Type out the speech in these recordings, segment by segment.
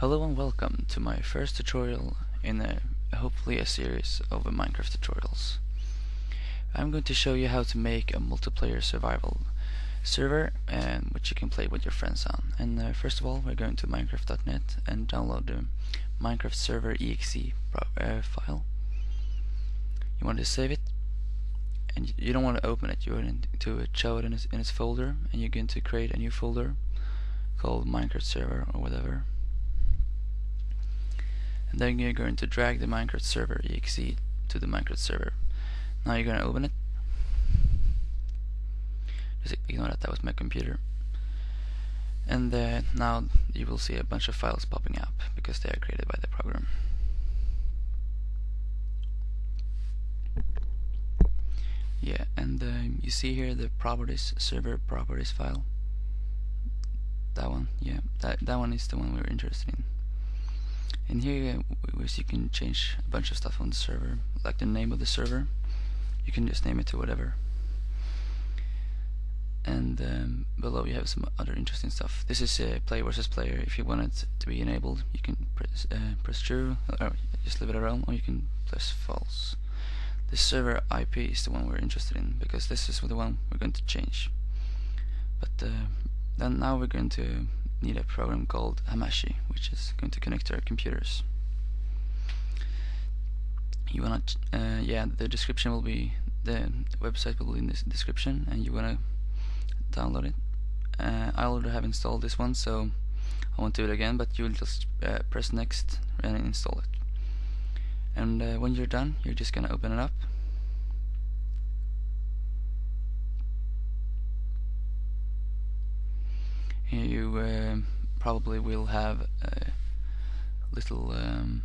Hello and welcome to my first tutorial in a hopefully a series of Minecraft tutorials. I'm going to show you how to make a multiplayer survival server um, which you can play with your friends on. And uh, first of all we're going to minecraft.net and download the Minecraft server exe uh, file. You want to save it and you don't want to open it, you want to show it in its, in its folder and you're going to create a new folder called Minecraft server or whatever and then you're going to drag the Minecraft server exe to the Minecraft server. Now you're going to open it. Just ignore that, that was my computer. And now you will see a bunch of files popping up because they are created by the program. Yeah, and you see here the properties server properties file. That one, yeah, that that one is the one we're interested in. And here you can change a bunch of stuff on the server, like the name of the server. You can just name it to whatever. And um, below you have some other interesting stuff. This is a player versus player. If you want it to be enabled, you can press uh, press true, or just leave it around, or you can press false. The server IP is the one we're interested in because this is the one we're going to change. But uh, then now we're going to need a program called Hamachi, which is going to connect to our computers. You wanna, uh, yeah, the description will be the website will be in this description, and you wanna download it. Uh, I already have installed this one, so I won't do it again. But you'll just uh, press next and install it. And uh, when you're done, you're just gonna open it up. You uh, probably will have a little um,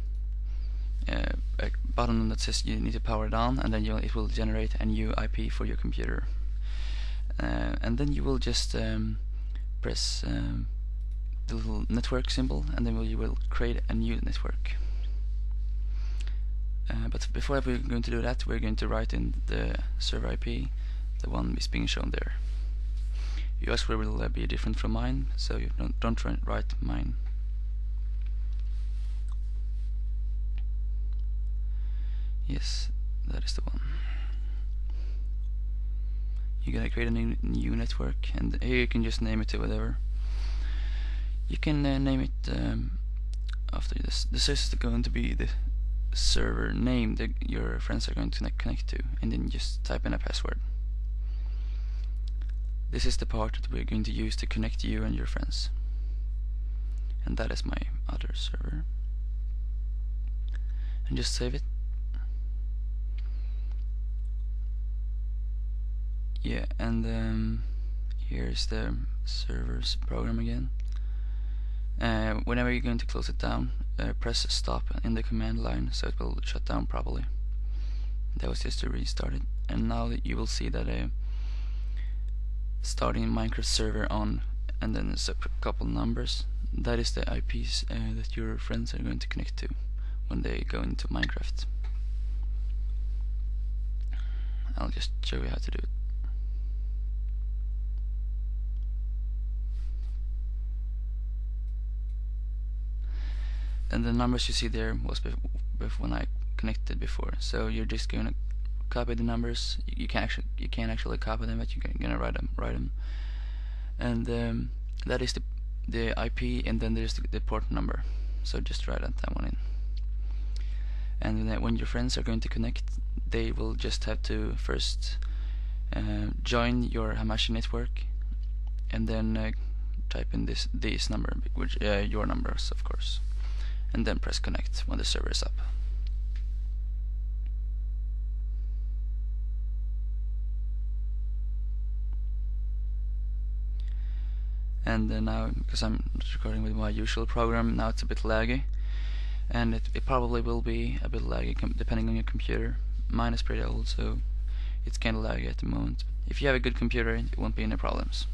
uh, a button that says you need to power it on and then it will generate a new IP for your computer. Uh, and then you will just um, press um, the little network symbol and then you will create a new network. Uh, but before we're going to do that we're going to write in the server IP the one is being shown there yours will be different from mine so you don't, don't write mine. Yes that is the one. You're gonna create a new, new network and here you can just name it to whatever. You can uh, name it um, after this. This is going to be the server name that your friends are going to connect to and then just type in a password this is the part that we're going to use to connect you and your friends. And that is my other server. And just save it. Yeah, and um, here's the server's program again. Uh, whenever you're going to close it down, uh, press stop in the command line so it will shut down properly. That was just to restart it. And now you will see that uh, starting Minecraft server on and then a couple numbers. That is the IPs uh, that your friends are going to connect to when they go into Minecraft. I'll just show you how to do it. And the numbers you see there was when I connected before. So you're just going to copy the numbers. You can actually you can't actually copy them, but you're gonna write them write them. And um, that is the the IP, and then there's the, the, port number. So just write that one in. And then when your friends are going to connect, they will just have to first uh, join your Hamachi network, and then uh, type in this this number, which uh, your numbers, of course, and then press connect when the server is up. And uh, now because I'm recording with my usual program now it's a bit laggy. And it, it probably will be a bit laggy depending on your computer. Mine is pretty old so it's kinda laggy at the moment. If you have a good computer it won't be any problems.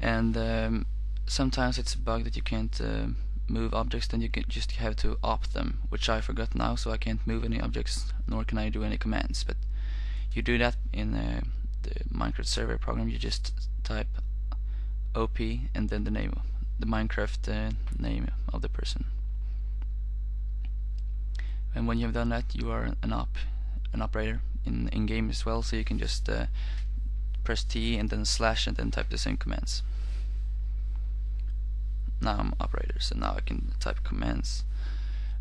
And um, sometimes it's a bug that you can't uh, move objects then you just have to opt them which I forgot now so I can't move any objects nor can I do any commands. But you do that in uh, the Minecraft server program you just type op and then the name the Minecraft uh, name of the person. And when you have done that, you are an op, an operator in in game as well. So you can just uh, press T and then slash and then type the same commands. Now I'm operator, so now I can type commands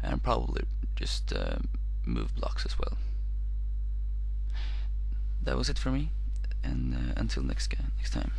and probably just uh, move blocks as well. That was it for me, and uh, until next next time.